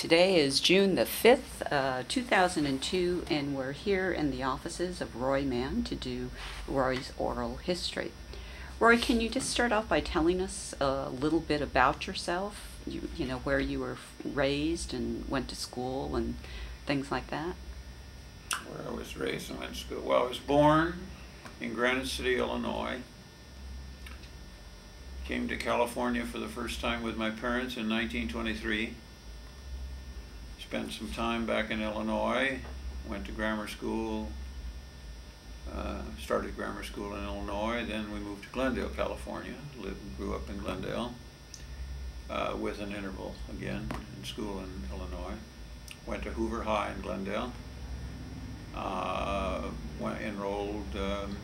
Today is June the 5th, uh, 2002, and we're here in the offices of Roy Mann to do Roy's oral history. Roy, can you just start off by telling us a little bit about yourself? You, you know, where you were raised and went to school and things like that? Where I was raised and went to school. Well, I was born in Granite City, Illinois. Came to California for the first time with my parents in 1923 spent some time back in Illinois, went to grammar school, uh, started grammar school in Illinois, then we moved to Glendale, California, lived and grew up in Glendale, uh, with an interval again in school in Illinois. Went to Hoover High in Glendale, uh, went, enrolled, um,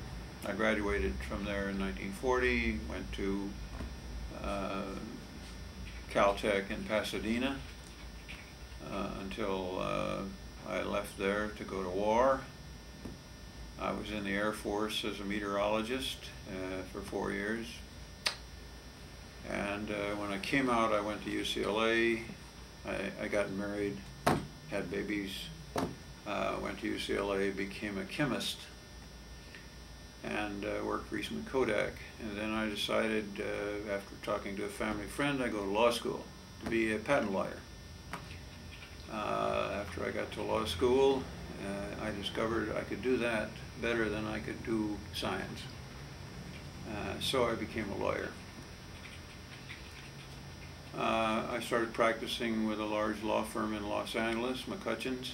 I graduated from there in 1940, went to uh, Caltech in Pasadena, until uh, I left there to go to war. I was in the Air Force as a meteorologist uh, for four years. And uh, when I came out, I went to UCLA. I, I got married, had babies, uh, went to UCLA, became a chemist, and uh, worked for Eastman Kodak. And then I decided, after talking to a family friend, I'd go to law school to be a patent lawyer. Uh, after I got to law school, uh, I discovered I could do that better than I could do science. Uh, so I became a lawyer. Uh, I started practicing with a large law firm in Los Angeles, McCutchens.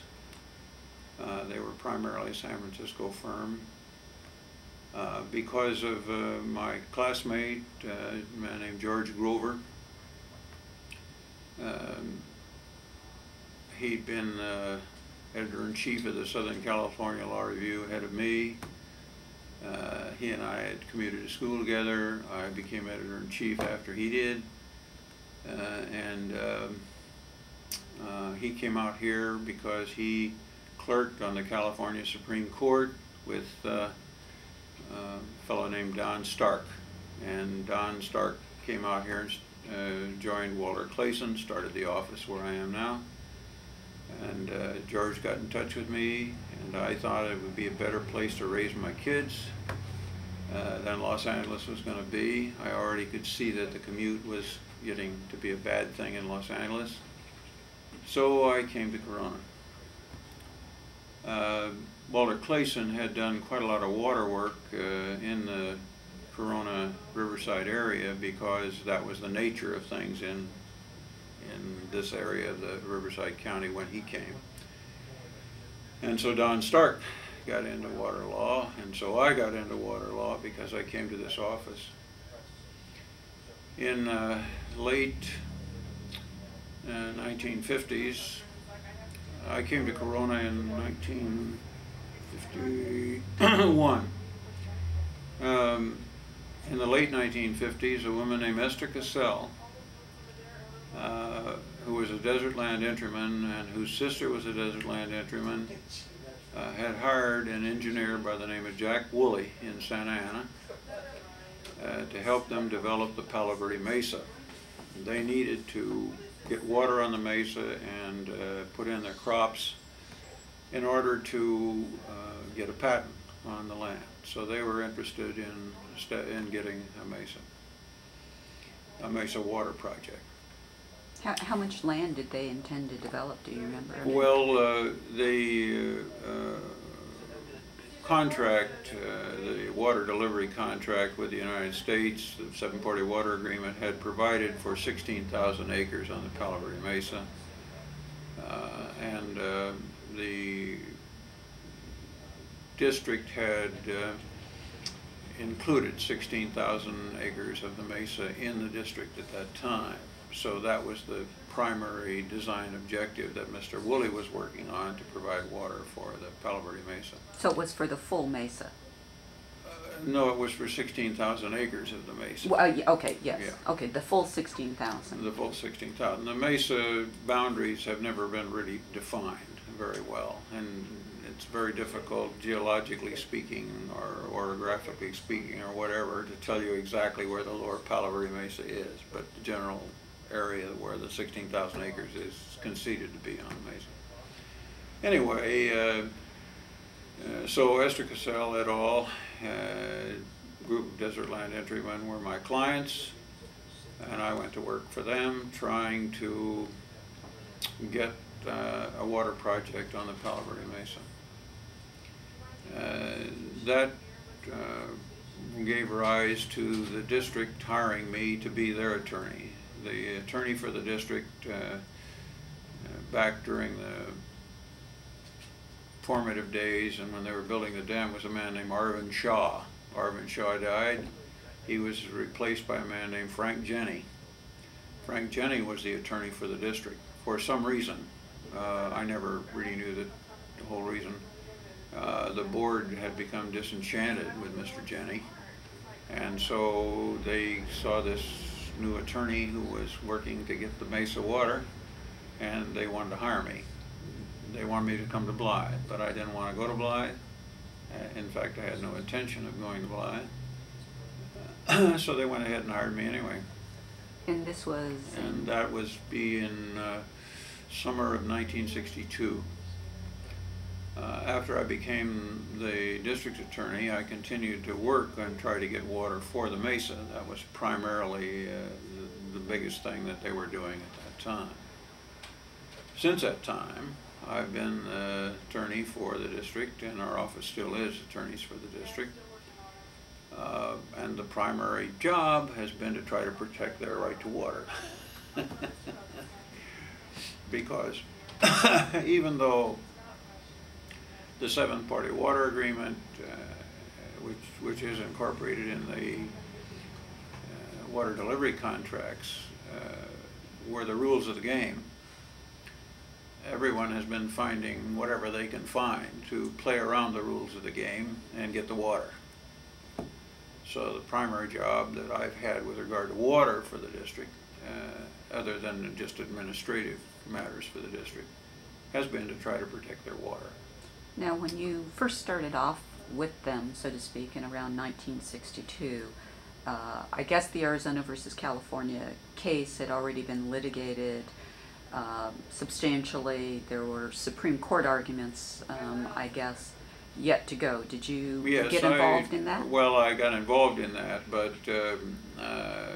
Uh, they were primarily a San Francisco firm. Because of my classmate, a man named George Grover, um, he'd been uh, editor-in-chief of the Southern California Law Review ahead of me. Uh, he and I had commuted to school together. I became editor-in-chief after he did. Uh, and um, uh, he came out here because he clerked on the California Supreme Court with uh, a fellow named Don Stark. And Don Stark came out here and uh, joined Walter Clayson, started the office where I am now. And uh, George got in touch with me, and I thought it would be a better place to raise my kids uh, than Los Angeles was going to be. I already could see that the commute was getting to be a bad thing in Los Angeles. So I came to Corona. Uh, Walter Clayson had done quite a lot of water work uh, in the Corona Riverside area because that was the nature of things in in this area of the Riverside County when he came. And so Don Stark got into water law, and so I got into water law because I came to this office. In uh, late uh, 1950s, I came to Corona in 1951. Um, in the late 1950s, a woman named Esther Cassell uh, who was a desert land entryman and whose sister was a desert land entryman, uh, had hired an engineer by the name of Jack Woolley in Santa Ana uh, to help them develop the Palo Verde Mesa. They needed to get water on the mesa and uh, put in their crops in order to uh, get a patent on the land. So they were interested in, in getting a mesa, a mesa water project. How, how much land did they intend to develop, do you remember? Well, uh, the uh, contract, uh, the water delivery contract with the United States, the Seven Party Water Agreement, had provided for 16,000 acres on the Palo Verde Mesa. Uh, and uh, the district had uh, included 16,000 acres of the mesa in the district at that time so that was the primary design objective that Mr. Woolley was working on to provide water for the Palo Verde Mesa. So it was for the full mesa? Uh, no, it was for 16,000 acres of the mesa. Well, uh, okay, yes. Yeah. Okay, the full 16,000. The full 16,000. The mesa boundaries have never been really defined very well, and it's very difficult geologically speaking or orographically speaking or whatever to tell you exactly where the lower Palo Verde Mesa is, but the general area where the 16,000 acres is conceded to be on Mason. Anyway, uh, uh, so Esther Cassell et al., uh, Group of Desert Land Entrymen were my clients, and I went to work for them trying to get uh, a water project on the Palo Verde Mesa. Uh, that uh, gave rise to the district hiring me to be their attorney. The attorney for the district uh, uh, back during the formative days and when they were building the dam was a man named Arvin Shaw. Arvin Shaw died. He was replaced by a man named Frank Jenny. Frank Jenny was the attorney for the district. For some reason, uh, I never really knew the, the whole reason. Uh, the board had become disenchanted with Mr. Jenny, and so they saw this new attorney who was working to get the Mesa water, and they wanted to hire me. They wanted me to come to Blythe, but I didn't want to go to Blythe. Uh, in fact, I had no intention of going to Blythe. so they went ahead and hired me anyway. And this was? And that was be in uh, summer of 1962. Uh, after I became the district attorney, I continued to work and try to get water for the Mesa. That was primarily uh, the, the biggest thing that they were doing at that time. Since that time, I've been the attorney for the district, and our office still is attorneys for the district. Uh, and the primary job has been to try to protect their right to water. because even though the seven-party water agreement, uh, which, which is incorporated in the uh, water delivery contracts, uh, were the rules of the game, everyone has been finding whatever they can find to play around the rules of the game and get the water. So the primary job that I've had with regard to water for the district, uh, other than just administrative matters for the district, has been to try to protect their water. Now, when you first started off with them, so to speak, in around 1962, uh, I guess the Arizona versus California case had already been litigated um, substantially. There were Supreme Court arguments, um, I guess, yet to go. Did you Yes, get I- involved in that? Well, I got involved in that, but um, uh,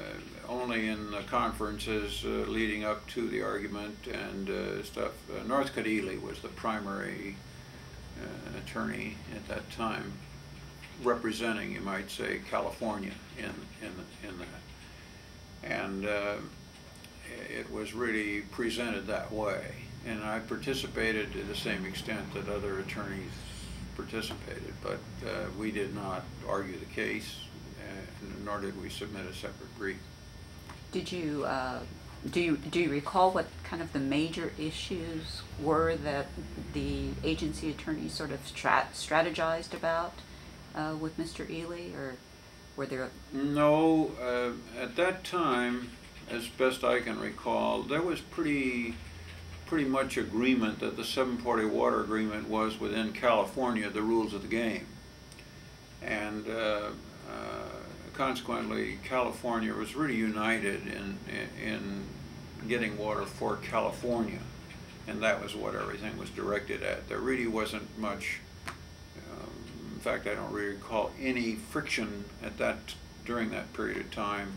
only in the conferences uh, leading up to the argument and uh, stuff. Uh, Northcutt Ely was the primary uh, attorney at that time, representing, you might say, California in, in, in that. And uh, it was really presented that way. And I participated to the same extent that other attorneys participated, but uh, we did not argue the case, uh, nor did we submit a separate brief. Did you, uh, do you, do you recall what kind of the major issues were that the agency attorney sort of strat- strategized about uh, with Mr. Ely, or were there, No, uh, at that time, as best I can recall, there was pretty, pretty much agreement that the seven-party water agreement was within California the rules of the game. And uh, uh, consequently, California was really united in, in, in getting water for California. And that was what everything was directed at. There really wasn't much, um, in fact, I don't really recall any friction at that, during that period of time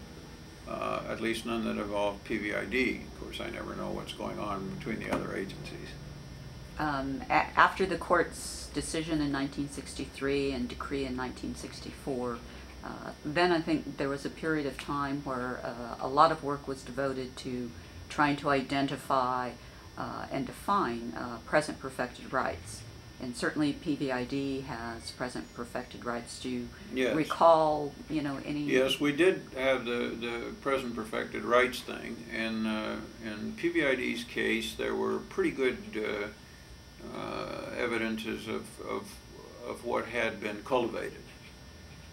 uh, at least none that involved PVID. Of course, I never know what's going on between the other agencies. um, after the court's decision in 1963 and decree in 1964, uh, then I think there was a period of time where uh, a lot of work was devoted to trying to identify uh, and define uh, present perfected rights. And certainly PVID has present perfected rights. to Yes. recall, you know, any? Yes, we did have the, the present perfected rights thing, and uh, in PVID's case, there were pretty good uh, uh, evidences of, of, of what had been cultivated.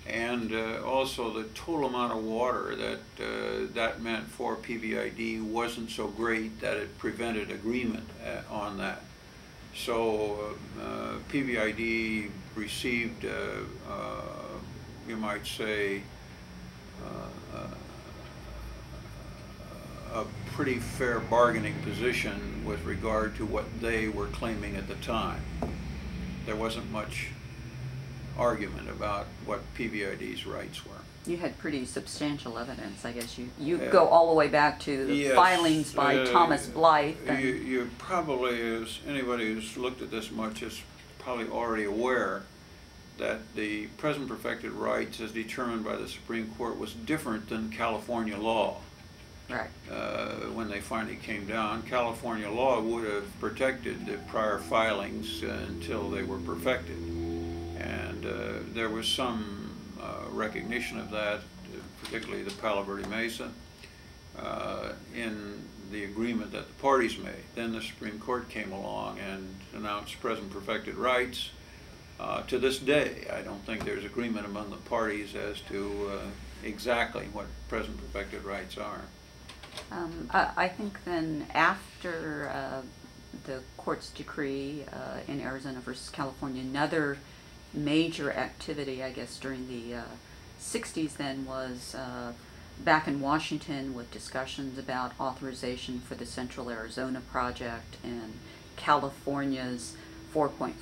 And uh, also the total amount of water that uh, that meant for PVID wasn't so great that it prevented agreement uh, on that. So uh, PVID received, uh, uh, you might say, a pretty fair bargaining position with regard to what they were claiming at the time. There wasn't much argument about what PVID's rights were. You had pretty substantial evidence, I guess. You, you Yeah. go all the way back to the Yes, filings by uh, Thomas Blythe. You, and- you probably, as anybody who's looked at this much is probably already aware that the present perfected rights as determined by the Supreme Court was different than California law. Right. Uh, when they finally came down, California law would have protected the prior filings uh, until they were perfected. And uh, there was some uh, recognition of that, particularly the Palo Verde Mesa, uh, in the agreement that the parties made. Then the Supreme Court came along and announced present perfected rights. Uh, to this day, I don't think there's agreement among the parties as to uh, exactly what present perfected rights are. Um, I, I think then after uh, the court's decree uh, in Arizona versus California, another major activity, I guess, during the uh, 60s then was uh, back in Washington with discussions about authorization for the Central Arizona Project and California's 4.4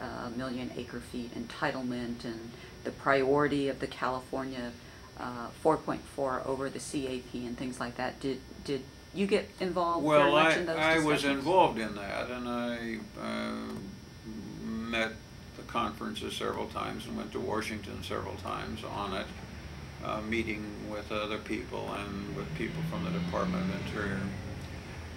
uh, million acre feet entitlement and the priority of the California uh, 4.4 over the CAP and things like that. Did did you get involved Well, much I, in those I was involved in that, and I uh, met conferences several times and went to Washington several times on it, uh, meeting with other people and with people from the Department of Interior.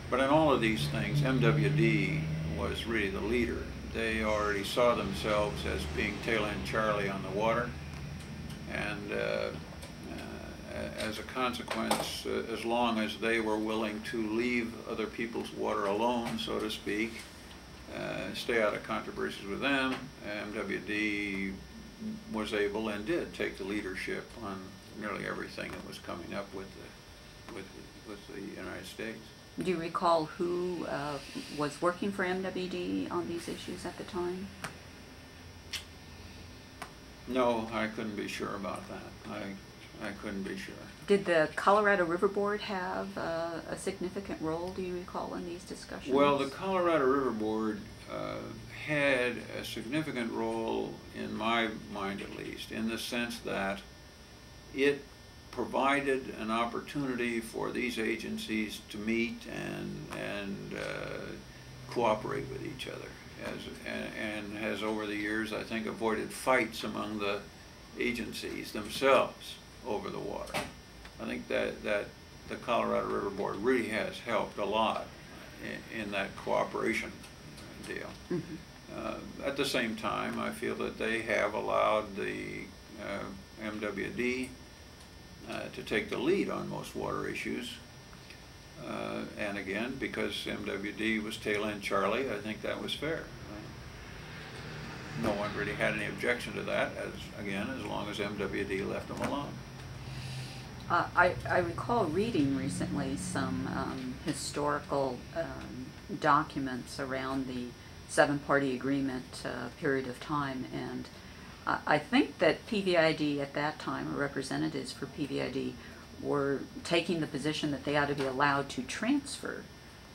But in all of these things, MWD was really the leader. They already saw themselves as being tail end Charlie on the water, and uh, uh, as a consequence, uh, as long as they were willing to leave other people's water alone, so to speak, uh, stay out of controversies with them, MWD was able and did take the leadership on nearly everything that was coming up with the, with, with the United States. Do you recall who uh, was working for MWD on these issues at the time? No, I couldn't be sure about that. I, I couldn't be sure. Did the Colorado River Board have uh, a significant role, do you recall, in these discussions? Well, the Colorado River Board uh, had a significant role, in my mind at least, in the sense that it provided an opportunity for these agencies to meet and, and uh, cooperate with each other. As, and, and has over the years, I think, avoided fights among the agencies themselves over the water. I think that, that the Colorado River Board really has helped a lot in, in that cooperation deal. Mhm. Uh, At the same time, I feel that they have allowed the uh, MWD uh, to take the lead on most water issues. Uh, And again, because MWD was tail end Charlie, I think that was fair. No one really had any objection to that, as, again, as long as MWD left them alone. Uh, I, I recall reading recently some um, historical um, documents around the seven-party agreement uh, period of time, and I, I think that PVID at that time, or representatives for PVID, were taking the position that they ought to be allowed to transfer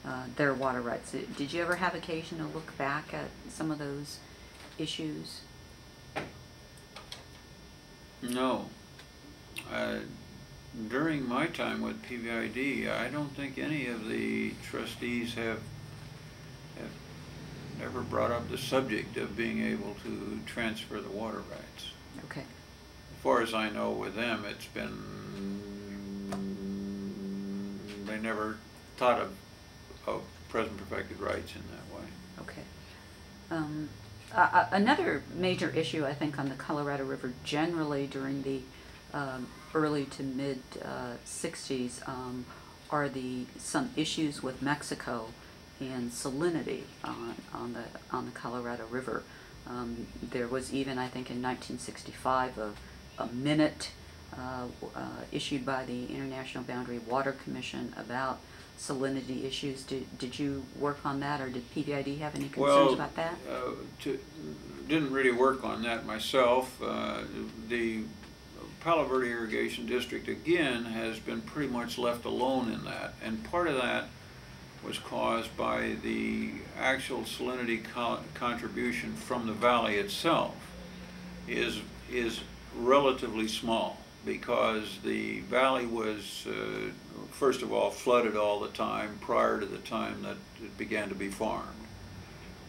uh, their water rights. Did you ever have occasion to look back at some of those issues? No. Uh, During my time with PVID, I don't think any of the trustees have, have ever brought up the subject of being able to transfer the water rights. Okay. As far as I know with them, it's been, they never thought of, of present perfected rights in that way. Okay. Um, a- Another major issue, I think, on the Colorado River generally during the um, early to mid uh, 60s um, are the, some issues with Mexico and salinity on, on the, on the Colorado River. Um, There was even, I think, in 1965, a, a minute uh, uh, issued by the International Boundary Water Commission about salinity issues. Did, did you work on that, or did PVID have any concerns about that? Well, uh, to, didn't really work on that myself. Uh, The Palo Verde Irrigation District, again, has been pretty much left alone in that. And part of that was caused by the actual salinity co- contribution from the valley itself is, is relatively small because the valley was, uh, first of all, flooded all the time prior to the time that it began to be farmed.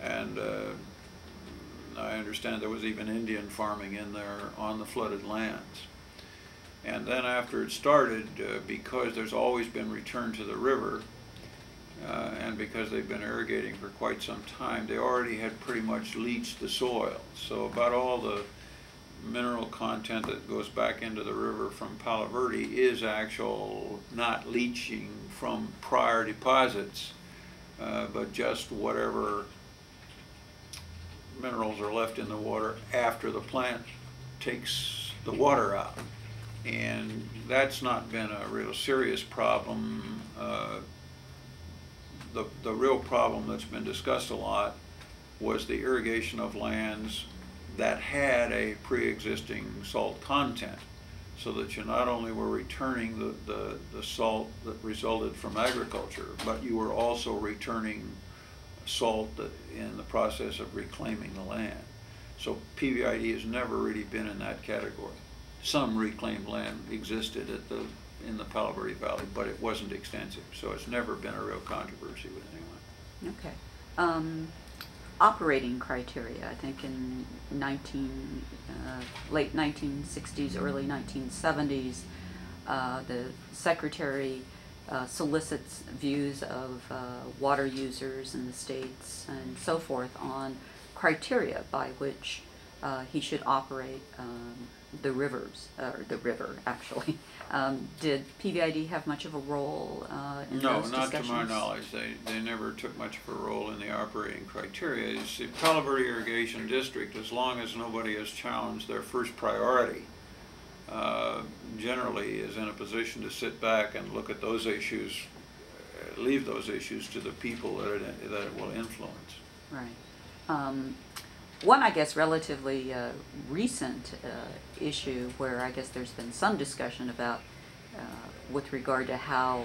And uh, I understand there was even Indian farming in there on the flooded lands. And then after it started, uh, because there's always been return to the river, uh, and because they've been irrigating for quite some time, they already had pretty much leached the soil. So about all the mineral content that goes back into the river from Palo Verde is actual not leaching from prior deposits, uh, but just whatever minerals are left in the water after the plant takes the water out. And that's not been a real serious problem. Uh, the, the real problem that's been discussed a lot was the irrigation of lands that had a pre-existing salt content. So that you not only were returning the, the, the salt that resulted from agriculture, but you were also returning salt in the process of reclaiming the land. So PVID has never really been in that category. Some reclaimed land existed at the, in the Palo Verde Valley, but it wasn't extensive, so it's never been a real controversy with anyone. Okay. Um, operating criteria, I think in nineteen, uh, late nineteen sixties, early nineteen seventies, uh, the secretary uh, solicits views of uh, water users in the states and so forth on criteria by which uh, he should operate um, the rivers, or the river, actually. Um, did PVID have much of a role uh, in No, those not to discussions? my knowledge. They, they never took much of a role in the operating criteria. Palo Verde Irrigation District, as long as nobody has challenged their first priority, uh, generally is in a position to sit back and look at those issues, uh, leave those issues to the people that it, that it will influence. Right. Um, one, I guess, relatively uh, recent uh, issue where I guess there's been some discussion about uh, with regard to how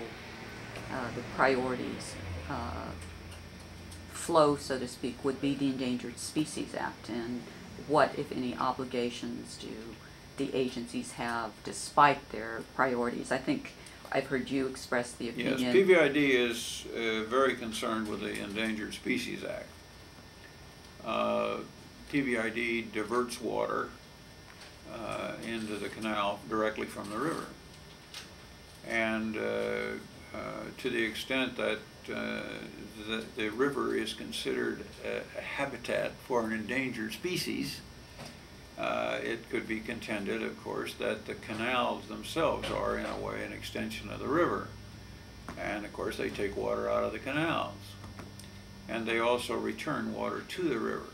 uh, the priorities uh, flow, so to speak, would be the Endangered Species Act and what, if any, obligations do the agencies have despite their priorities. I think I've heard you express the opinion. Yes. PVID is uh, very concerned with the Endangered Species Act. PVID diverts water uh, into the canal directly from the river. And uh, uh, to the extent that uh, the, the river is considered a, a habitat for an endangered species, it could be contended, of course, that the canals themselves are in a way an extension of the river. And of course, they take water out of the canals. And they also return water to the river.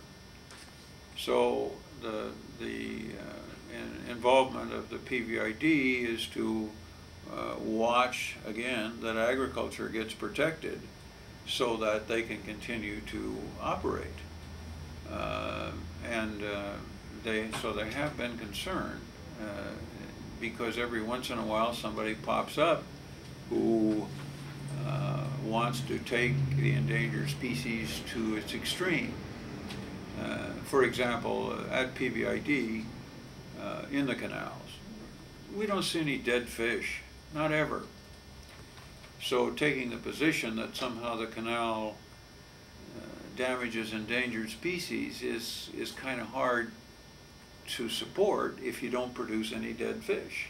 So the, the uh, involvement of the PVID is to uh, watch, again, that agriculture gets protected so that they can continue to operate. Uh, And uh, they, so they have been concerned, uh, because every once in a while, somebody pops up who uh, wants to take the endangered species to its extreme. For example, uh, at PVID, uh, in the canals, we don't see any dead fish, not ever. So taking the position that somehow the canal uh, damages endangered species is, is kind of hard to support if you don't produce any dead fish.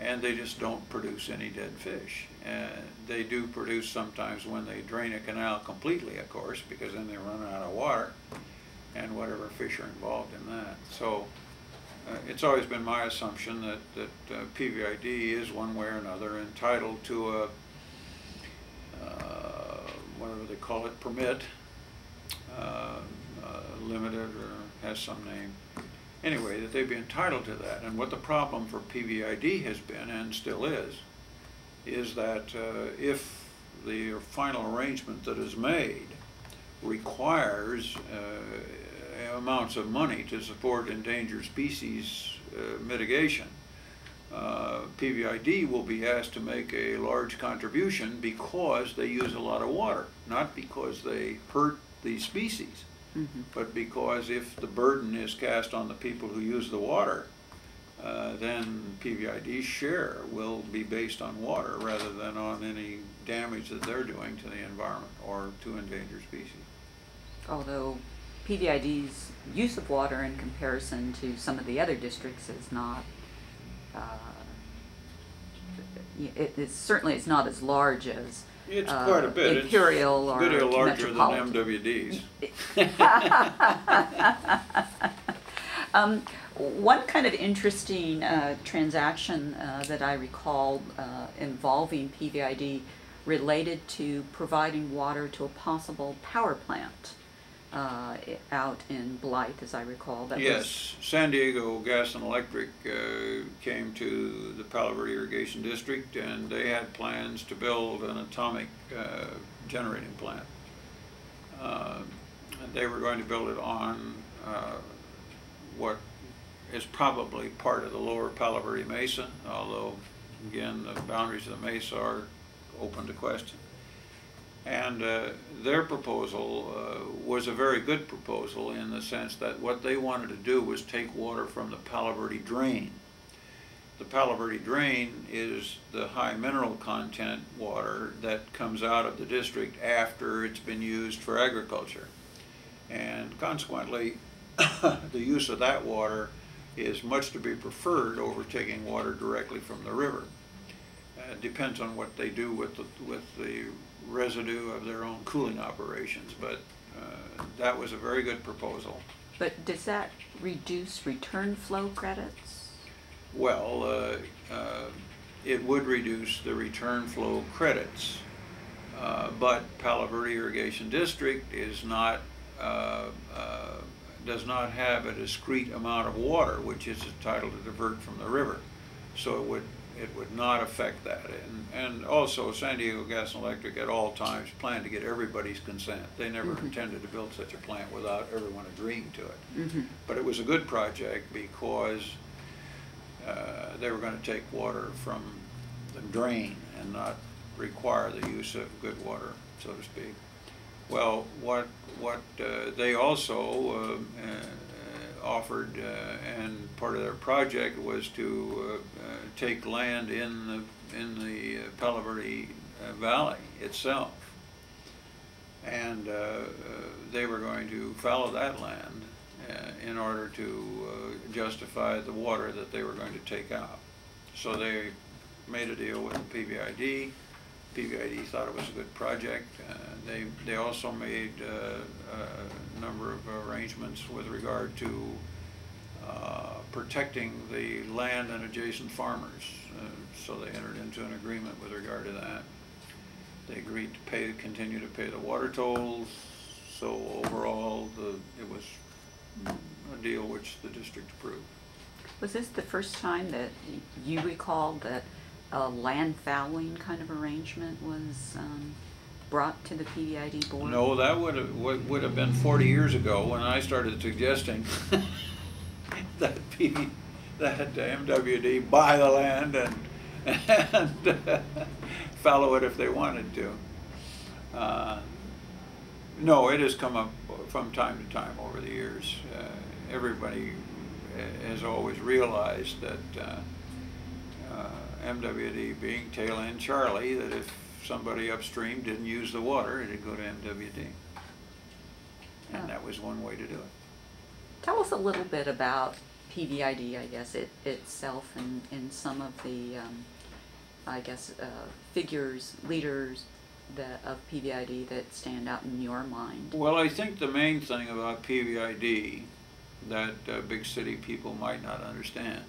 And they just don't produce any dead fish. Uh, they do produce sometimes when they drain a canal completely, of course, because then they run out of water and whatever fish are involved in that. So uh, it's always been my assumption that, that uh, PVID is one way or another entitled to a, uh, whatever they call it, permit, uh, uh, limited or has some name. Anyway, that they'd be entitled to that. And what the problem for PVID has been, and still is, is that uh, if the final arrangement that is made requires amounts of money to support endangered species uh, mitigation, uh, PVID will be asked to make a large contribution because they use a lot of water, not because they hurt the species, Mhm. but because if the burden is cast on the people who use the water, uh, then PVID's share will be based on water rather than on any damage that they're doing to the environment or to endangered species. Although PVID's use of water in comparison to some of the other districts is not, uh, it, it's certainly it's not as large as It's uh, quite a bit. Imperial a or larger than. MWD's. Um, one kind of interesting uh, transaction uh, that I recall uh, involving PVID related to providing water to a possible power plant uh, out in Blight, as I recall. That Yes, San Diego Gas and Electric uh, came to the Palo Verde Irrigation District and they had plans to build an atomic uh, generating plant. Uh, and They were going to build it on uh, what is probably part of the lower Palo Verde Mesa, although, again, the boundaries of the mesa are open to question. And uh, their proposal uh, was a very good proposal in the sense that what they wanted to do was take water from the Palo Verde drain. The Palo Verde drain is the high mineral content water that comes out of the district after it's been used for agriculture. And consequently, the use of that water is much to be preferred over taking water directly from the river. Uh, It depends on what they do with the, with the residue of their own cooling operations, but uh, that was a very good proposal. But does that reduce return flow credits? Well, uh, uh, it would reduce the return flow credits, uh, but Palo Verde Irrigation District is not, uh, uh, does not have a discrete amount of water which is entitled to divert from the river. So it would, it would not affect that. And, and also San Diego Gas and Electric at all times planned to get everybody's consent. They never Mhm. intended to build such a plant without everyone agreeing to it. Mm-hmm. But it was a good project because uh, they were gonna take water from the drain and not require the use of good water, so to speak. Well, what, what uh, they also um, uh, offered, uh, and part of their project was to uh, uh, take land in the, in the Palo Verde Valley itself. And they were going to fallow that land in order to justify the water that they were going to take out. So they made a deal with the PVID. PVID thought it was a good project. Uh, They, they also made uh, a number of arrangements with regard to uh, protecting the land and adjacent farmers. Uh, So they entered into an agreement with regard to that. They agreed to pay, continue to pay the water tolls, so overall, the, it was a deal which the district approved. Was this the first time that you recalled that a land fallowing kind of arrangement was um, brought to the PVID board? No, that would have, would would have been forty years ago when I started suggesting that P, that MWD buy the land and, and uh, fallow it if they wanted to. Uh, No, it has come up from time to time over the years. Uh, Everybody uh, has always realized that uh, uh, MWD being tail end Charlie, that if somebody upstream didn't use the water, it'd go to MWD. And that was one way to do it. Tell us a little bit about PVID, I guess, it, itself and, and some of the, um, I guess, uh, figures, leaders that, of PVID that stand out in your mind. Well, I think the main thing about PVID that uh, big city people might not understand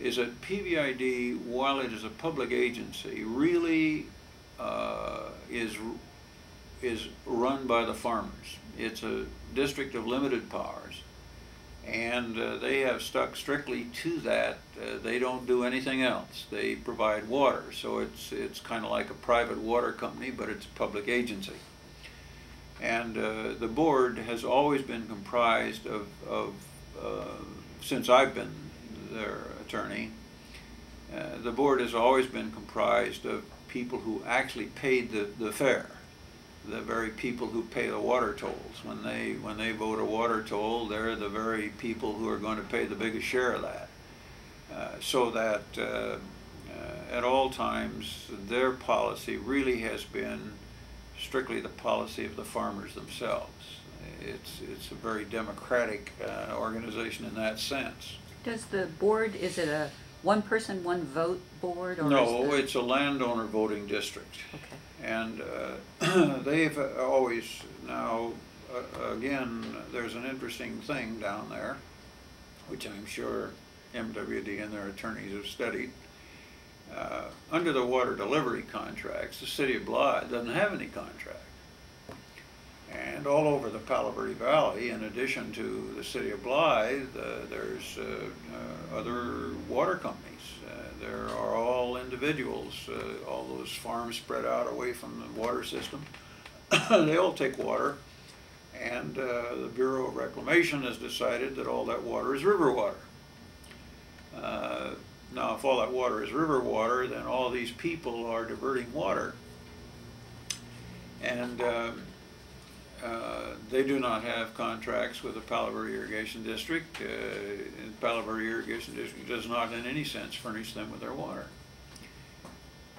is that PVID, while it is a public agency, really uh, is is run by the farmers. It's a district of limited powers, and uh, they have stuck strictly to that. Uh, they don't do anything else. They provide water, so it's it's kind of like a private water company, but it's a public agency. And uh, the board has always been comprised of, of uh, since I've been their attorney, Uh, the board has always been comprised of people who actually paid the, the fare. The very people who pay the water tolls. When they, when they vote a water toll, they're the very people who are going to pay the biggest share of that. Uh, so that uh, uh, at all times, their policy really has been strictly the policy of the farmers themselves. It's, it's a very democratic uh, organization in that sense. Does the board, is it a one person, one vote board or? is No, the- it's a landowner voting district. Okay. And uh, they've always, now, uh, again, there's an interesting thing down there, which I'm sure MWD and their attorneys have studied. Uh, Under the water delivery contracts, the city of Blythe doesn't have any contract. And all over the Palo Valley, in addition to the city of Blythe, uh, there's uh, uh, other water companies. Uh, There are all individuals, uh, all those farms spread out away from the water system. They all take water, and the Bureau of Reclamation has decided that all that water is river water. Now, if all that water is river water, then all these people are diverting water. And uh, They do not have contracts with the Palo Verde Irrigation District. Uh, and Palo Verde Irrigation District does not in any sense furnish them with their water.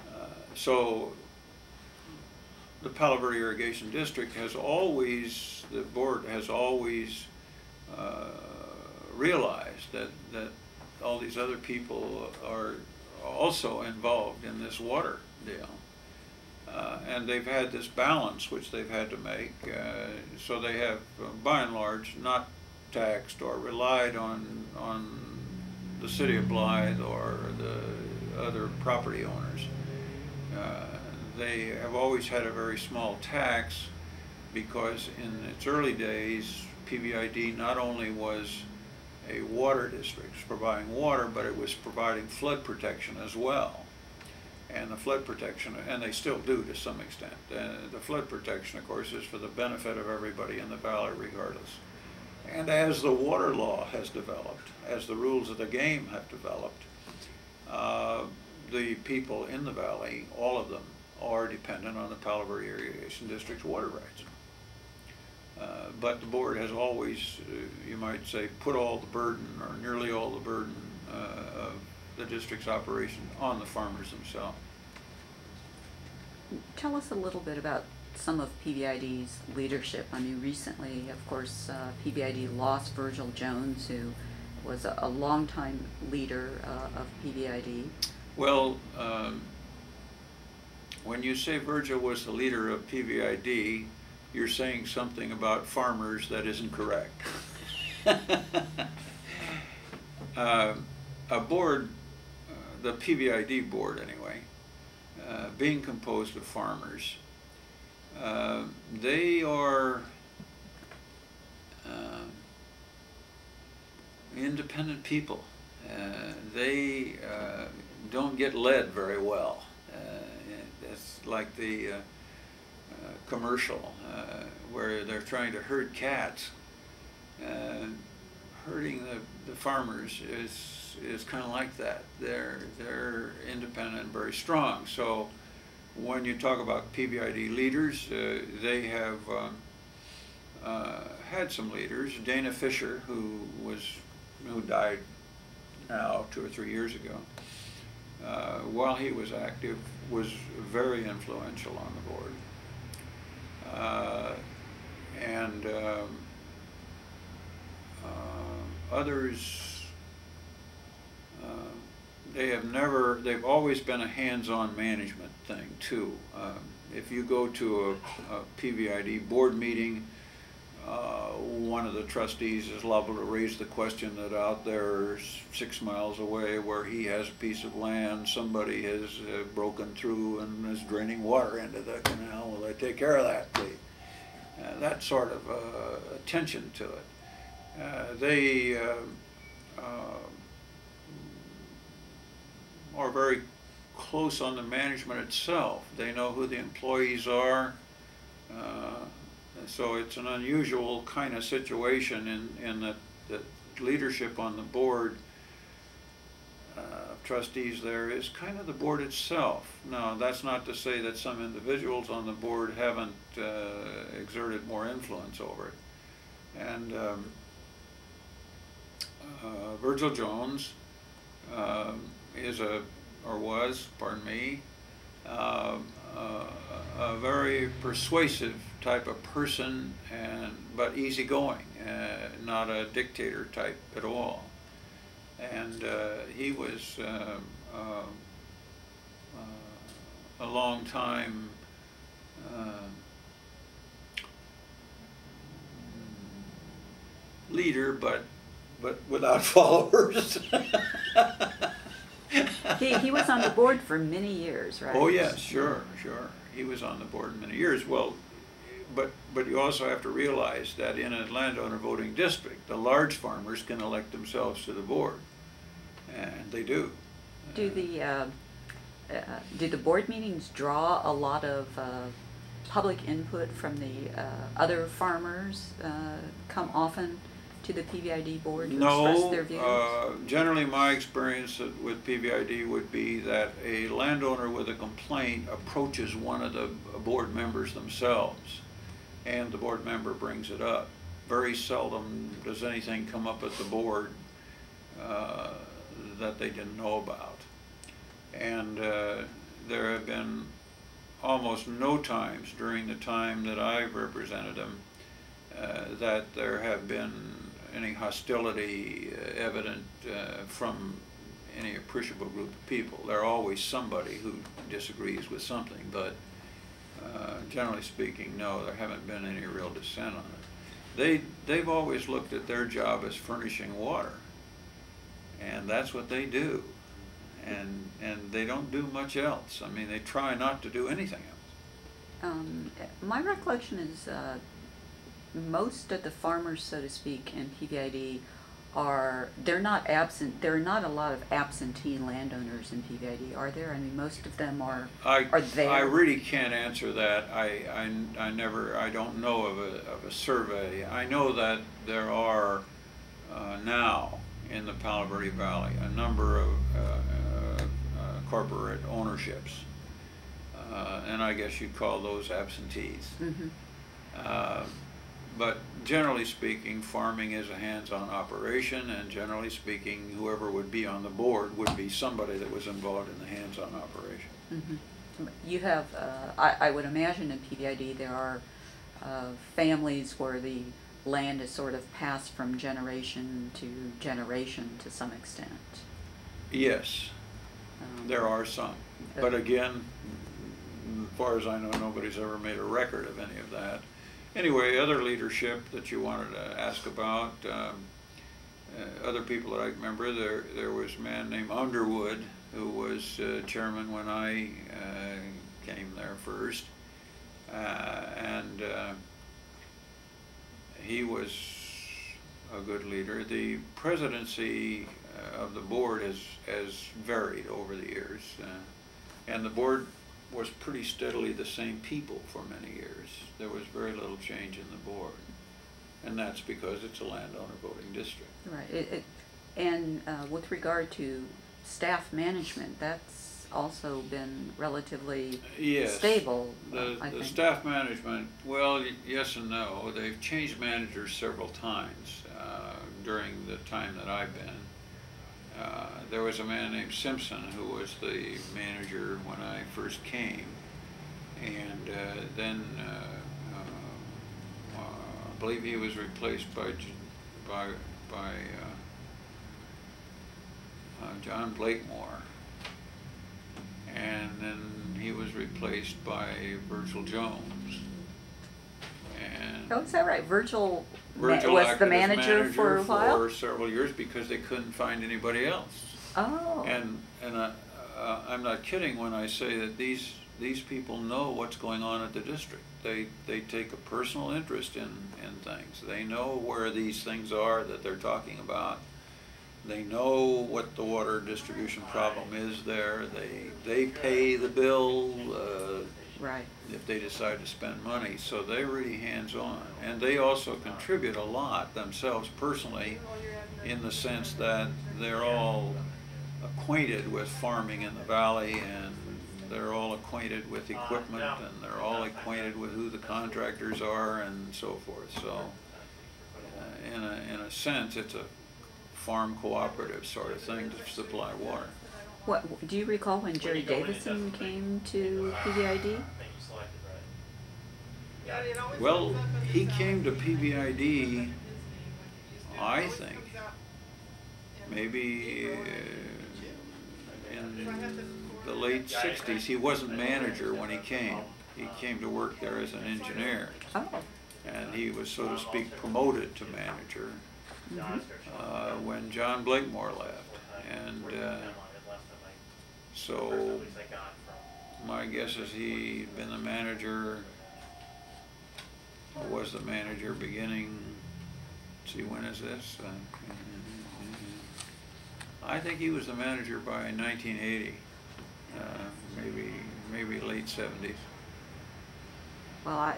Uh, So the Palo Verde Irrigation District has always, the board has always uh, realized that, that all these other people are also involved in this water deal. Uh, and they've had this balance which they've had to make, uh, so they have, uh, by and large, not taxed or relied on, on the city of Blythe or the other property owners. Uh, They have always had a very small tax because in its early days, PVID not only was a water district providing water, but it was providing flood protection as well. And the flood protection, and they still do to some extent. The flood protection, of course, is for the benefit of everybody in the valley regardless. And as the water law has developed, as the rules of the game have developed, uh, the people in the valley, all of them, are dependent on the Palo Verde Irrigation District's water rights. Uh, But the board has always, uh, you might say, put all the burden, or nearly all the burden uh, of the district's operation on the farmers themselves. Tell us a little bit about some of PVID's leadership. I mean, recently, of course, uh, PBID lost Virgil Jones, who was a, a longtime leader uh, of PVID. Well, um, when you say Virgil was the leader of PVID, you're saying something about farmers that isn't correct. Uh, A board, the PVID board anyway, uh, being composed of farmers, uh, they are uh, independent people. Uh, they uh, don't get led very well. Uh, it's like the uh, uh, commercial uh, where they're trying to herd cats. Uh, herding the, the farmers is is kind of like that. They're they're independent and very strong. So when you talk about PVID leaders, uh, they have um, uh, had some leaders. Dana Fisher, who was who died now two or three years ago, uh, while he was active, was very influential on the board. Uh, and um, uh, others, they have never, they've always been a hands-on management thing too. Um, If you go to a, a PVID board meeting, uh, one of the trustees is liable to raise the question that out there six miles away where he has a piece of land, somebody has uh, broken through and is draining water into the canal, will they take care of that, please? Uh, That sort of uh, attention to it. Uh, They uh, uh, are very close on the management itself. They know who the employees are. Uh, So it's an unusual kind of situation in, in that, that leadership on the board uh, trustees there is kind of the board itself. Now, that's not to say that some individuals on the board haven't uh, exerted more influence over it. And um, uh, Virgil Jones um, is a, or was, pardon me, um, uh, a very persuasive type of person, and but easygoing, uh, not a dictator type at all. And uh, he was uh, uh, uh, a long time uh, leader, but but without followers. He, he was on the board for many years, right? Oh, yes, sure, sure. He was on the board many years. Well, but, but you also have to realize that in a landowner voting district, the large farmers can elect themselves to the board. And they do. Do the, uh, uh, do the board meetings draw a lot of uh, public input from the uh, other farmers? uh, Come often to the PVID board to express their views? No, uh, generally my experience with PVID would be that a landowner with a complaint approaches one of the board members themselves, and the board member brings it up. Very seldom does anything come up at the board uh, that they didn't know about. And uh, there have been almost no times during the time that I've represented them uh, that there have been any hostility uh, evident uh, from any appreciable group of people. There are always somebody who disagrees with something, but uh, generally speaking, no, there haven't been any real dissent on it. They, they've always looked at their job as furnishing water, and that's what they do. And, and they don't do much else. I mean, they try not to do anything else. Um, my recollection is uh, most of the farmers, so to speak, in PVID are they're not absent. There are not a lot of absentee landowners in PVID, are there? I mean, most of them are I, are there. I really can't answer that. I, I, I never, I don't know of a, of a survey. I know that there are uh, now in the Palo Verde Valley a number of uh, uh, uh, corporate ownerships. Uh, and I guess you'd call those absentees. Mhm. Uh, but generally speaking, farming is a hands-on operation, and generally speaking, whoever would be on the board would be somebody that was involved in the hands-on operation. Mhm. You have, uh, I, I would imagine in PVID there are uh, families where the land is sort of passed from generation to generation to some extent. Yes, Um, there are some, but again, as far as I know, nobody's ever made a record of any of that. Anyway, other leadership that you wanted to ask about, um, uh, other people that I remember, there, there was a man named Underwood who was uh, chairman when I uh, came there first. Uh, and uh, he was a good leader. The presidency uh, of the board has, has varied over the years. And the board was pretty steadily the same people for many years. There was very little change in the board. And that's because it's a landowner voting district. Right, it, it, and uh, with regard to staff management, that's also been relatively Yes. stable, The, I the think. staff management, well, yes and no. They've changed managers several times uh, during the time that I've been. Uh, There was a man named Simpson who was the manager when I first came. And uh, then uh, uh, I believe he was replaced by, by, by uh, John Blakemore. And then he was replaced by Virgil Jones. And Oh, is right? Virgil Virgil was the as manager for a while? for several years because they couldn't find anybody else. Oh. And, and I, uh, I'm not kidding when I say that these, these people know what's going on at the district. They, they take a personal interest in, in things. They know where these things are that they're talking about. They know what the water distribution problem is there. They, they pay the bill, uh, Right, if they decide to spend money, so they're really hands-on. And they also contribute a lot themselves personally in the sense that they're all acquainted with farming in the valley and they're all acquainted with equipment and they're all acquainted with who the contractors are and so forth. So uh, in a, in a sense, it's a farm cooperative sort of thing to supply water. What, do you recall when Jerry Davison came to PVID? Well, he came to PVID, I think, maybe uh, in the late sixties. He wasn't manager when he came. He came to work there as an engineer. Oh, And he was, so to speak, promoted to manager mhm. uh, when John Blakemore left. And uh, so my guess is he'd been the manager, was the manager beginning, see, when is this? Uh, I think he was the manager by nineteen eighty, uh, maybe, maybe late seventies. well, I,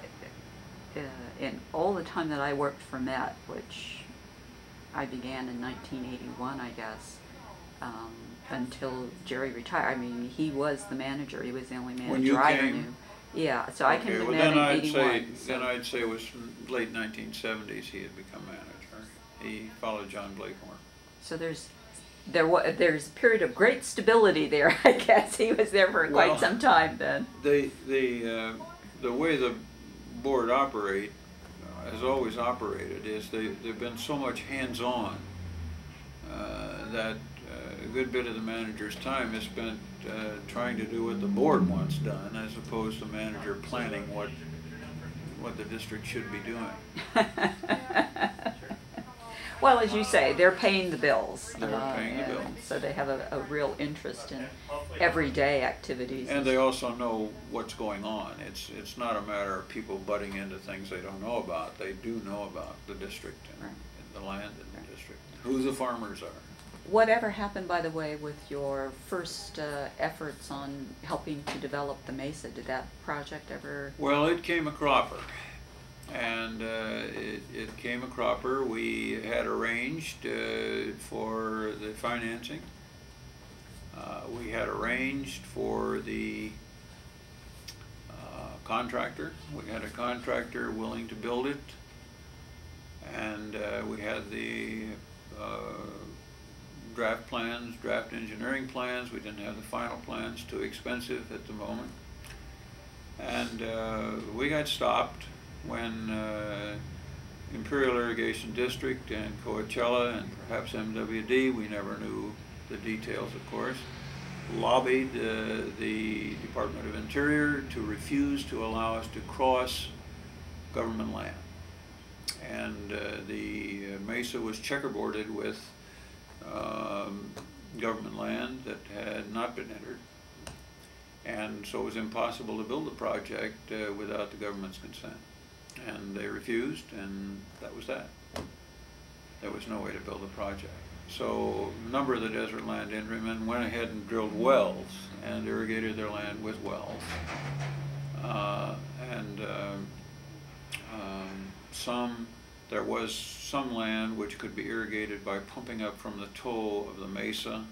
uh, in all the time that I worked for Met, which I began in nineteen eighty-one, I guess, um, until Jerry retired, I mean, he was the manager, he was the only When you manager I came- knew. Yeah, so I came Okay, to well, then I'd say, eighty-one, then I'd say it was late nineteen seventies he had become manager. He followed John Blakemore. so there's, there was there's a period of great stability there, I guess, he was there for Well- quite some time then. The, the, uh, the way the board operate, uh, has always operated, is they, they've been so much hands-on, uh, that uh, a good bit of the manager's time is spent, uh, trying to do what the board wants done, as opposed to manager planning what, what the district should be doing. Well, as you say, they're paying the bills. They're uh, paying the bills. So they have a, a real interest in everyday activities. And they also know what's going on. It's, it's not a matter of people butting into things they don't know about. They do know about the district and Right. and the land in the district, who the farmers are. Whatever happened, by the way, with your first uh, efforts on helping to develop the Mesa? Did that project ever? Well, it came a cropper. And uh, it, it came a cropper. We had arranged uh, for the financing. Uh, We had arranged for the uh, contractor. We had a contractor willing to build it. And uh, we had the draft plans, draft engineering plans. We didn't have the final plans, too expensive at the moment. And uh, we got stopped when uh, Imperial Irrigation District and Coachella and perhaps MWD, we never knew the details, of course, lobbied uh, the Department of Interior to refuse to allow us to cross government land. And uh, the uh, Mesa was checkerboarded with um, government land that had not been entered. And so it was impossible to build the project uh, without the government's consent. And they refused, and that was that. There was no way to build a project. So a number of the desert land entrymen went ahead and drilled wells and irrigated their land with wells. Uh, And um, um, some, there was some land which could be irrigated by pumping up from the toe of the mesa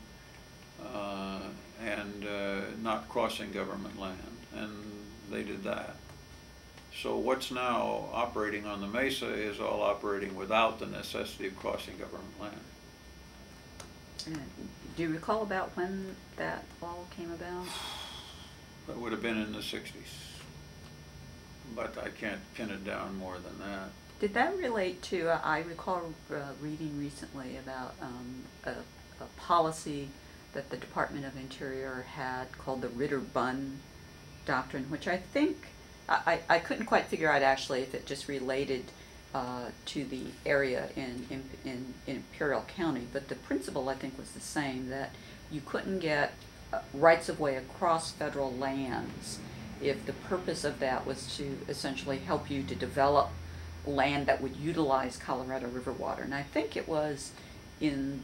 uh, and uh, not crossing government land, and they did that. So what's now operating on the mesa is all operating without the necessity of crossing government land. Uh, do you recall about when that all came about? It would have been in the sixties, but I can't pin it down more than that. Did that relate to, uh, I recall uh, reading recently about um, a, a policy that the Department of Interior had called the Ritter-Bunn Doctrine, which I think, I, I couldn't quite figure out actually if it just related uh, to the area in, in, in Imperial County, but the principle I think was the same, that you couldn't get uh, rights-of-way across federal lands if the purpose of that was to essentially help you to develop land that would utilize Colorado River water. And I think it was in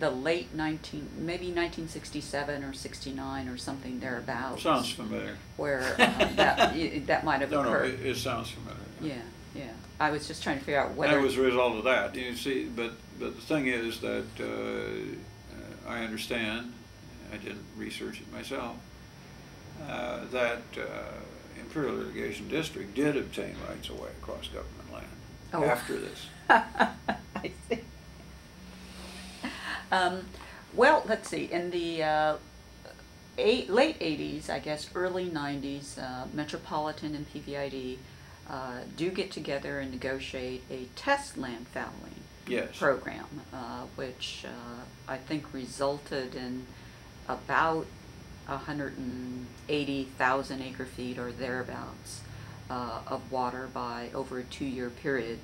the late nineteen, maybe nineteen sixty-seven or sixty-nine or something thereabouts. Sounds familiar. Where uh, that, that might have No, no, occurred. it, it sounds familiar. Yeah, yeah. I was just trying to figure out whether. it was a result of that, you see, but, but the thing is that, uh, uh, I understand, I didn't research it myself, uh, that uh, Imperial Irrigation District did obtain rights of way across government land Oh. after this. I see. Um, well, let's see, in the, uh, eight, late eighties, I guess, early nineties, uh, Metropolitan and PVID, uh, do get together and negotiate a test land fallowing Yes. program, uh, which, uh, I think resulted in about a hundred and eighty thousand acre feet or thereabouts, uh, of water by, over a two-year period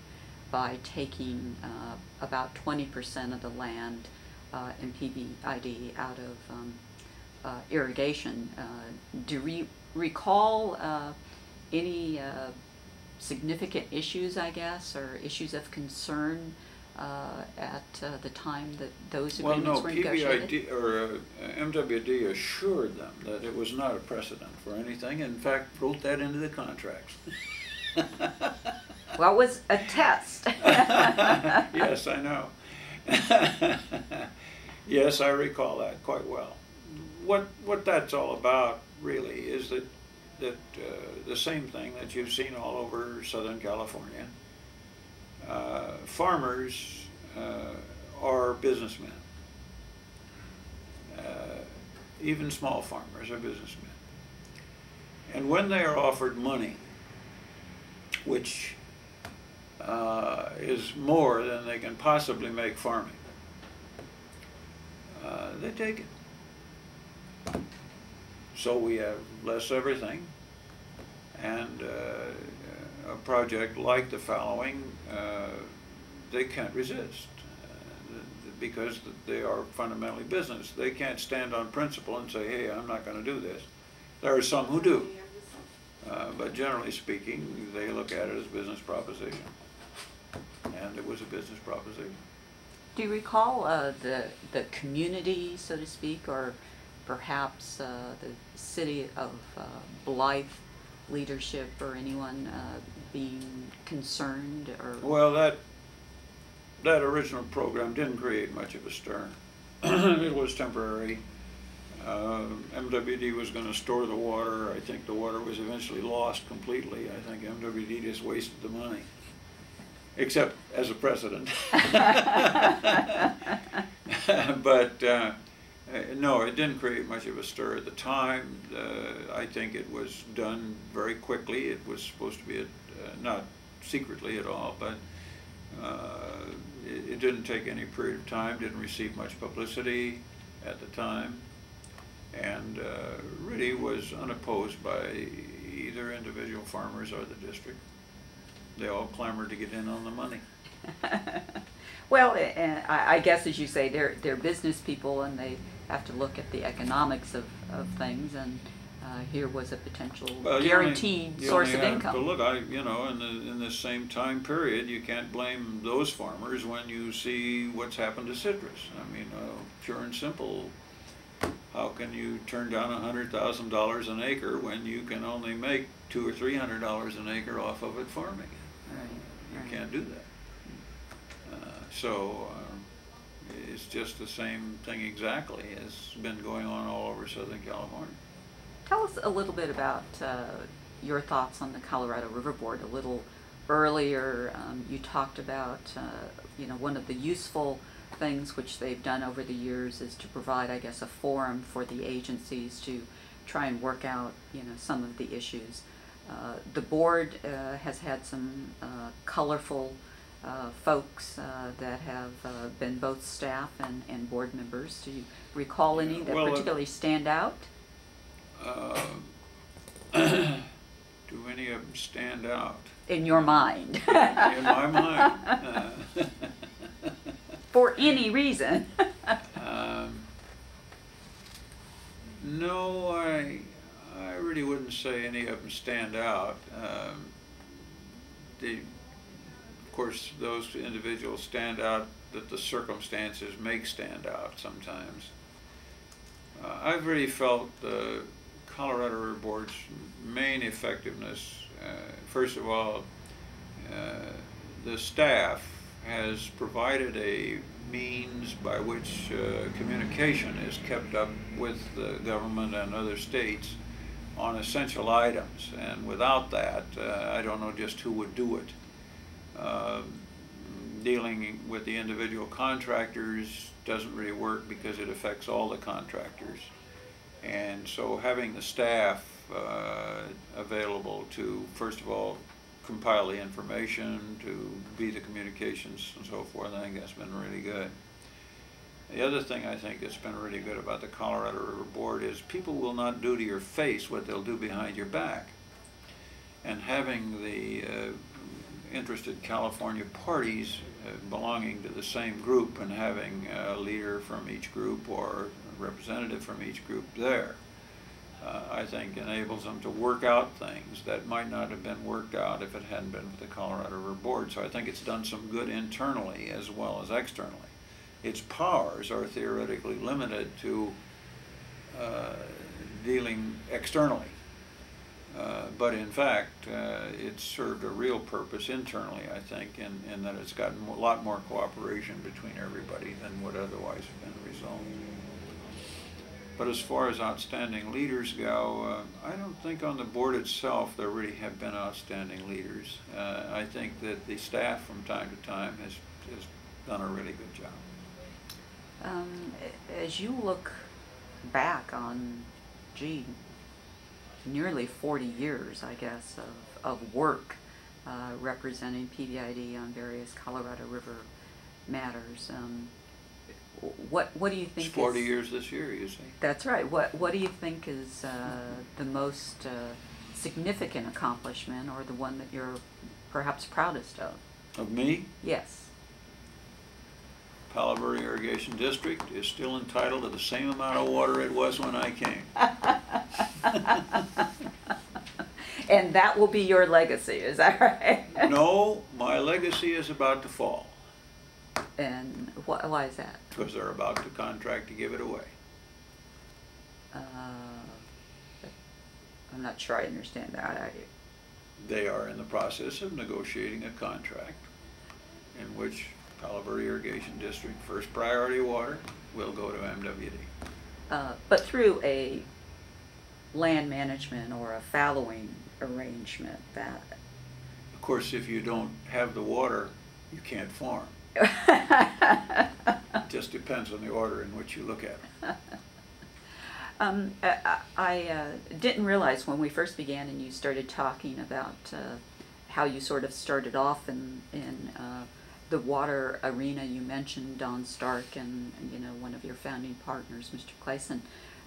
by taking, uh, about twenty percent of the land, uh, in PVID out of, um, uh, irrigation. Uh, do we recall, uh, any, significant issues, I guess, or issues of concern, uh, at, uh, the time that those Well, agreements no, were negotiated? PVID, or uh, MWD assured them that it was not a precedent for anything, in fact, wrote that into the contracts. Well, it was a test. Yes, I know. Yes, I recall that quite well. What, what that's all about really is that, that uh, the same thing that you've seen all over Southern California. Uh, Farmers uh, are businessmen. Uh, Even small farmers are businessmen. And when they are offered money, which uh, is more than they can possibly make farming. Uh, they take it. So we have less everything, and a project like the fallowing, uh, they can't resist uh, because they are fundamentally business. They can't stand on principle and say, "Hey, I'm not going to do this." There are some who do. Uh, but generally speaking, they look at it as a business proposition. And it was a business proposition. Do you recall uh, the the community, so to speak, or perhaps uh, the city of uh, Blythe leadership or anyone uh, being concerned or? Well, that, that original program didn't create much of a stir. It was temporary. Uh, MWD was gonna store the water. I think the water was eventually lost completely. I think MWD just wasted the money. Except as a precedent. But, uh, no, it didn't create much of a stir at the time. Uh, I think it was done very quickly. It was supposed to be, a- uh, not secretly at all, but uh, it, it didn't take any period of time, didn't receive much publicity at the time, and uh, really was unopposed by either individual farmers or the district. They all clamored to get in on the money. Well, I guess as you say, they're, they're business people and they have to look at the economics of, of things and uh, here was a potential Well, you only- guaranteed source of income. But look, I, you know, in the, in this same time period, you can't blame those farmers when you see what's happened to citrus. I mean, uh, pure and simple, how can you turn down a hundred thousand dollars an acre when you can only make two or three hundred dollars an acre off of it farming? Right, You right. can't do that. Uh, So, it's just the same thing exactly It's been going on all over Southern California. Tell us a little bit about uh, your thoughts on the Colorado River Board. A little earlier, um, you talked about, uh, you know, one of the useful things which they've done over the years is to provide, I guess, a forum for the agencies to try and work out, you know, some of the issues. Uh, the board uh, has had some uh, colorful uh, folks uh, that have uh, been both staff and, and board members. Do you recall any that Well, uh, particularly stand out? Uh, Do any of them stand out? in your mind In my mind. Uh, for any reason. um, No, I, I really wouldn't say any of them stand out. Um, The, of course, those individuals stand out that the circumstances make stand out sometimes. Uh, I've really felt the Colorado River Board's main effectiveness, uh, first of all, uh, the staff has provided a means by which uh, communication is kept up with the government and other states on essential items. And without that, uh, I don't know just who would do it. Uh, dealing with the individual contractors doesn't really work because it affects all the contractors. And so having the staff uh, available to, first of all, compile the information, to be the communications and so forth, I think that's been really good. The other thing I think that's been really good about the Colorado River Board is people will not do to your face what they'll do behind your back. And having the uh, interested California parties uh, belonging to the same group and having a leader from each group or a representative from each group there, uh, I think enables them to work out things that might not have been worked out if it hadn't been for the Colorado River Board. So I think it's done some good internally as well as externally. Its powers are theoretically limited to uh, dealing externally. Uh, but in fact, uh, it's served a real purpose internally, I think, in, in that it's gotten a lot more cooperation between everybody than would otherwise have been the result. But as far as outstanding leaders go, uh, I don't think on the board itself there really have been outstanding leaders. Uh, I think that the staff from time to time has, has done a really good job. Um, as you look back on, gee, nearly 40 years, I guess, of, of work uh, representing PVID on various Colorado River matters. Um, what what do you think? It's 40 is, years this year, you see. That's right. What what do you think is uh, the most uh, significant accomplishment, or the one that you're perhaps proudest of? Of me? Yes. Palo Verde Irrigation District is still entitled to the same amount of water it was when I came. and that will be your legacy, is that right? no, my legacy is about to fall. And wh why is that? Because they're about to contract to give it away. Uh, I'm not sure I understand that. I, they are in the process of negotiating a contract in which Verde Irrigation District, first priority water, will go to MWD. Uh, but through a land management or a fallowing arrangement that. Of course, if you don't have the water, you can't farm. it Just depends on the order in which you look at it. Um, I, I uh, didn't realize when we first began and you started talking about uh, how you sort of started off in, in uh, the water arena. You mentioned Don Stark and, you know one of your founding partners, Mr. Clayson.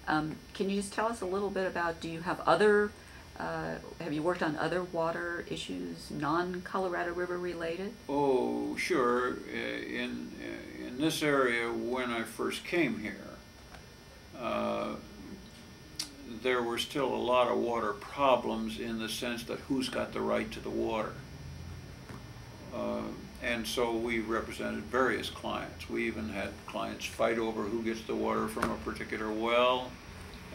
Um, can you just tell us a little bit about? Do you have other? Uh, have you worked on other water issues, non-Colorado River related? Oh, sure. Uh, in uh, in this area, when I first came here, uh, there were still a lot of water problems in the sense that who's got the right to the water. Uh, and so we represented various clients. We even had clients fight over who gets the water from a particular well.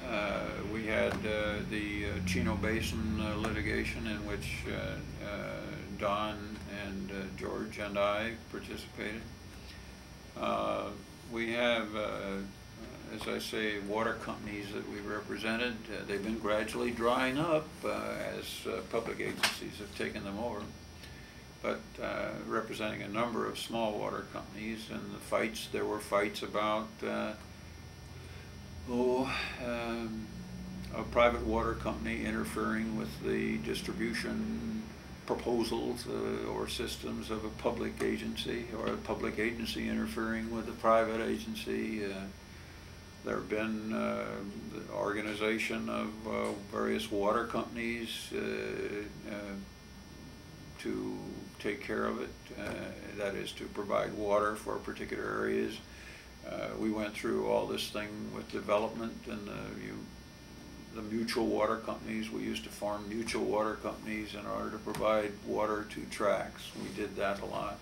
Uh, we had uh, the uh, Chino Basin uh, litigation in which uh, uh, Don and George and I participated. we have, as I say, water companies that we represented. they've been gradually drying up as public agencies have taken them over but uh, representing a number of small water companies and the fights, there were fights about, uh, oh, um, a private water company interfering with the distribution proposals uh, or systems of a public agency or a public agency interfering with a private agency. Uh, there have been uh, the organization of uh, various water companies to take care of it, uh, that is to provide water for particular areas. Uh, we went through all this thing with development and the, you, the mutual water companies. We used to form mutual water companies in order to provide water to tracts. We did that a lot.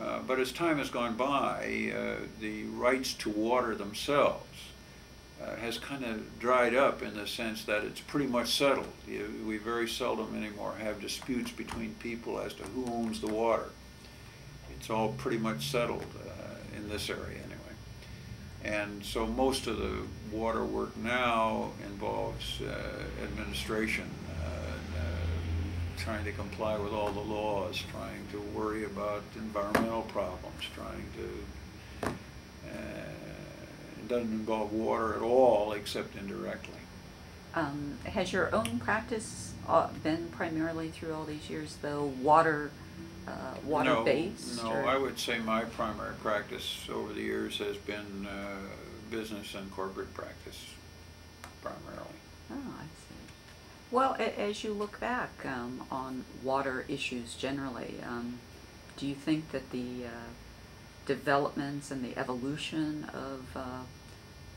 Uh, but as time has gone by, uh, the rights to water themselves uh, has kind of dried up in the sense that it's pretty much settled. You, we very seldom anymore have disputes between people as to who owns the water. it's all pretty much settled uh, in this area anyway. And so most of the water work now involves uh, administration, uh, uh, trying to comply with all the laws, trying to worry about environmental problems, trying to, uh, doesn't involve water at all except indirectly. Um, has your own practice uh, been primarily through all these years, though, water, uh, water-based? No, or- no, I would say my primary practice over the years has been uh, business and corporate practice primarily. Oh, I see. Well, a- as you look back um, on water issues generally, um, do you think that the uh, developments and the evolution of, uh,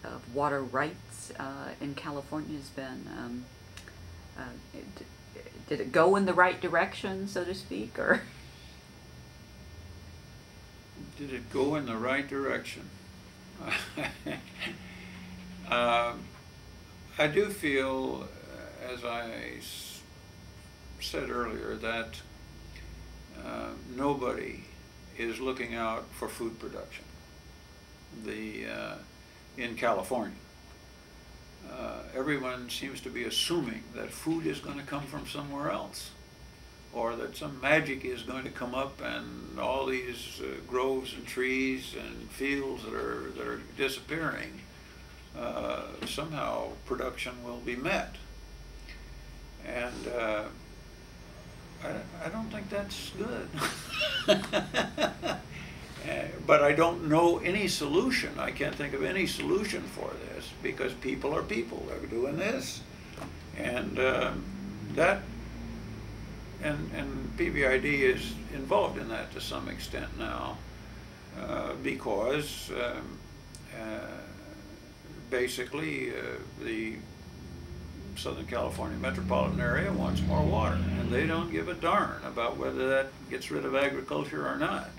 of water rights uh, in California has been, um, uh, it- did it go in the right direction, so to speak, or? Did it go in the right direction? Um, I do feel, uh, as I said earlier, that uh, nobody is looking out for food production. The, uh, in California. Uh, everyone seems to be assuming that food is going to come from somewhere else or that some magic is going to come up and all these uh, groves and trees and fields that are, that are disappearing, uh, somehow production will be met. And uh, I, I don't think that's good. Uh, But I don't know any solution. I can't think of any solution for this because people are people. They're doing this. And um, that and, and PVID is involved in that to some extent now, uh, because, um, uh, basically, uh, the Southern California metropolitan area wants more water, and they don't give a darn about whether that gets rid of agriculture or not.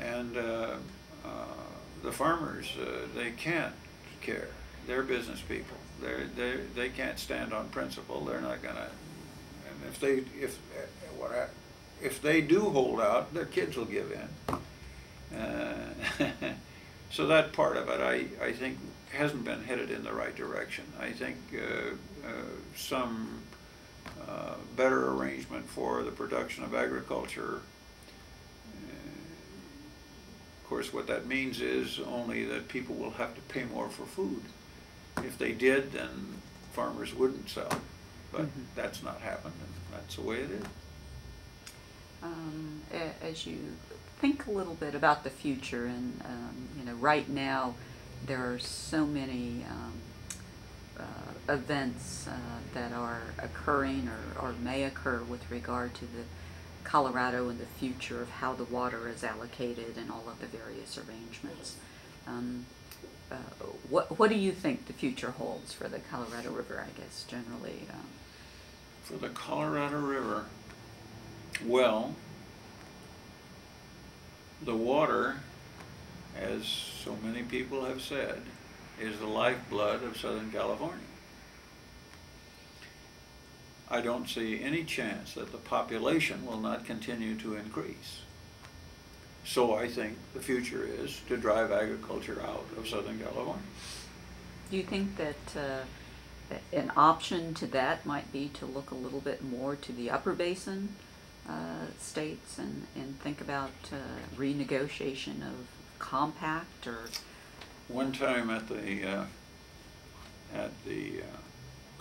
And, uh, uh, the farmers, uh, they can't care. They're business people. They're, they, they can't stand on principle. They're not gonna, and if they, if, uh, what I, if they do hold out, their kids will give in. Uh, So that part of it, I, I think, hasn't been headed in the right direction. I think some uh, better arrangement for the production of agriculture. uh, Of course, what that means is only that people will have to pay more for food. If they did, then farmers wouldn't sell. But Mhm. that's not happened, and that's the way it is. um, as you think a little bit about the future, and um, you know, right now there are so many um, uh, events uh, that are occurring or, or may occur with regard to the Colorado and the future of how the water is allocated and all of the various arrangements. Um, uh, what what do you think the future holds for the Colorado River? I guess generally. Um, For the Colorado River, well, the water, as so many people have said, is the lifeblood of Southern California. I don't see any chance that the population will not continue to increase. So I think the future is to drive agriculture out of Southern California. Do you think that uh, an option to that might be to look a little bit more to the upper basin uh, states and, and think about uh, renegotiation of compact or, One time at the, uh, at the uh,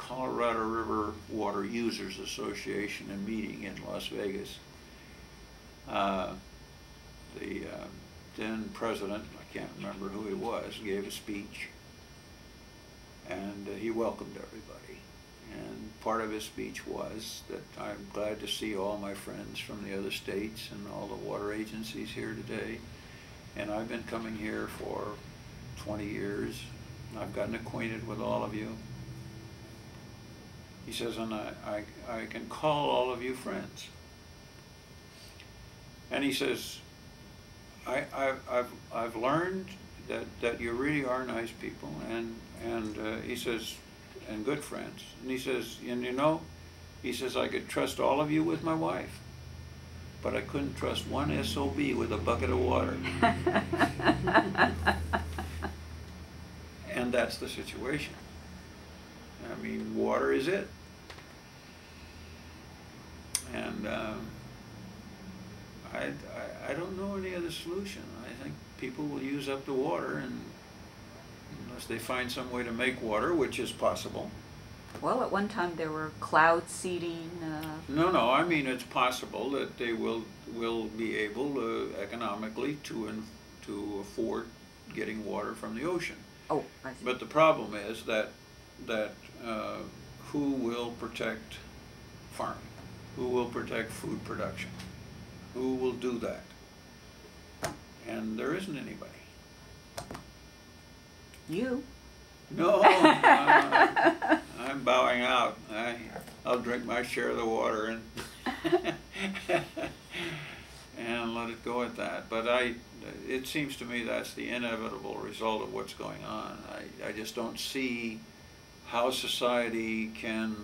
Colorado River Water Users Association, a meeting in Las Vegas, uh, the uh, then president, I can't remember who he was, gave a speech. And uh, he welcomed everybody. And part of his speech was that I'm glad to see all my friends from the other states and all the water agencies here today. And I've been coming here for 20 years. I've gotten acquainted with all of you. He says, and I, I, I can call all of you friends. And he says, I, I've, I've, I've learned that, that you really are nice people, and, and uh, he says, and good friends. And he says, and you know, he says, I could trust all of you with my wife. but I couldn't trust one SOB with a bucket of water. And that's the situation. I mean, water is it. And um, I, I, I don't know any other solution. I think people will use up the water and unless they find some way to make water, which is possible. Well, at one time there were cloud seeding. Uh, No, no, I mean, it's possible that they will, will be able uh, economically to, in- to afford getting water from the ocean. oh, I see. But the problem is that, that uh, who will protect farming? Who will protect food production? Who will do that? And there isn't anybody. you. No, uh, I'm bowing out. I, I'll drink my share of the water and, and let it go at that. But I, it seems to me that's the inevitable result of what's going on. I, I just don't see how society can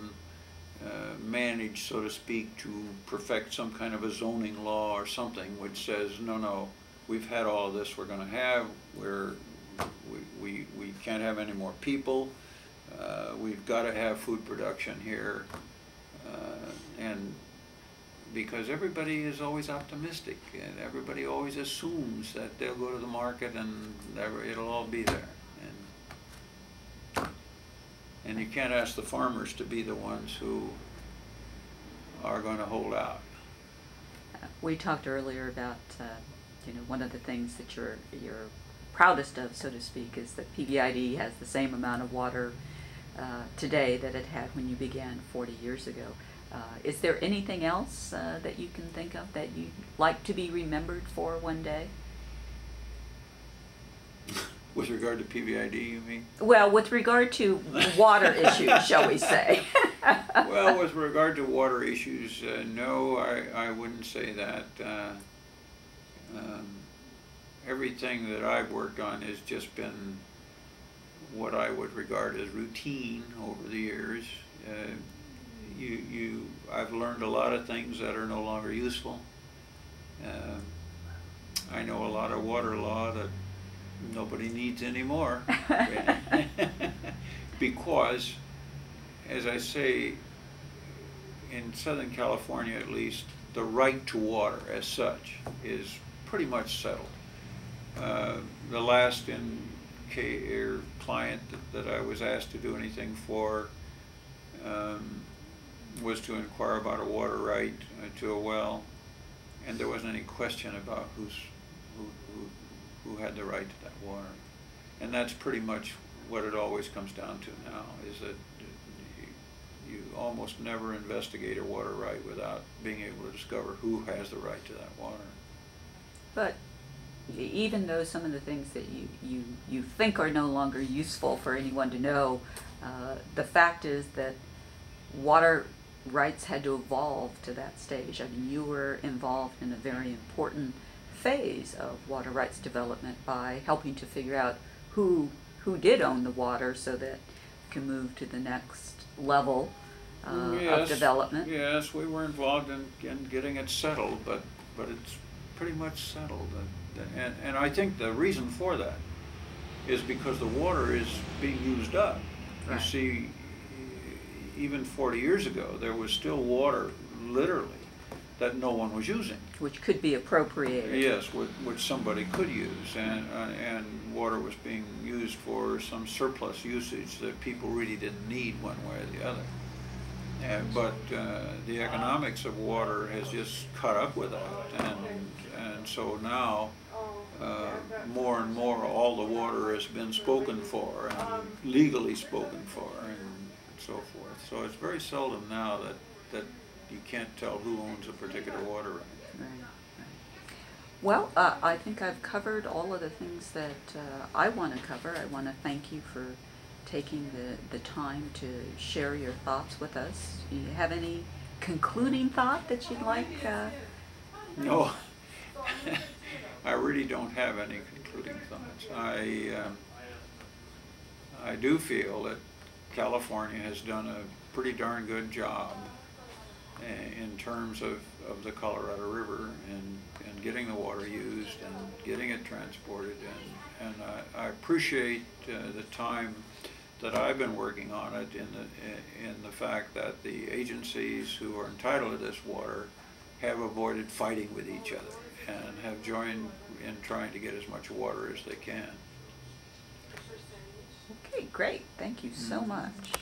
uh, manage, so to speak, to perfect some kind of a zoning law or something which says, no, no, we've had all of this we're gonna have, we're, we, we, we can't have any more people, uh, we've gotta have food production here. Uh, and because everybody is always optimistic and everybody always assumes that they'll go to the market and it'll all be there. And, you can't ask the farmers to be the ones who are gonna hold out. Uh, We talked earlier about, uh, you know, one of the things that you're, you're proudest of, so to speak, is that PVID has the same amount of water uh, today that it had when you began 40 years ago. Uh, Is there anything else uh, that you can think of that you'd like to be remembered for one day? With regard to PVID, you mean? Well, with regard to water issues, shall we say? Well, with regard to water issues, uh, no, I, I wouldn't say that. Uh, um, Everything that I've worked on has just been what I would regard as routine over the years. Uh, You, you, I've learned a lot of things that are no longer useful. Um, I know a lot of water law that nobody needs any anymore. Because, as I say, in Southern California at least, the right to water as such is pretty much settled. Uh, The last in K, client that, that I was asked to do anything for, um, was to inquire about a water right uh, to a well, and there wasn't any question about who's, who, had the right to that water. And that's pretty much what it always comes down to now, is that you, almost never investigate a water right without being able to discover who has the right to that water. But even though some of the things that you, you, you think are no longer useful for anyone to know, uh, the fact is that water rights had to evolve to that stage. I mean, you were involved in a very important phase of water rights development by helping to figure out who who did own the water so that you can move to the next level uh, of development. Yes, we were involved in, in getting it settled, but, but it's pretty much settled. And- And, and I think the reason for that is because the water is being used up. You see, even forty years ago, there was still water, literally, that no one was using. Which could be appropriated. Yes, which, which somebody could use, and, uh, and water was being used for some surplus usage that people really didn't need one way or the other. And, but, uh, the economics of water has just caught up with that, and, and so now, uh, more and more, all the water has been spoken for, and legally spoken for, and so forth. So it's very seldom now that, that you can't tell who owns a particular water right. Right, right. Well, uh, I think I've covered all of the things that uh, I want to cover. I want to thank you for taking the, the time to share your thoughts with us. Do you have any concluding thought that you'd like? Uh, No, I really don't have any concluding thoughts. I, um, I do feel that California has done a pretty darn good job in terms of, of the Colorado River and, and getting the water used and getting it transported. And, and I, I appreciate uh, the time that I've been working on it in the, in the fact that the agencies who are entitled to this water have avoided fighting with each other and have joined in trying to get as much water as they can. Okay, great. Thank you so much.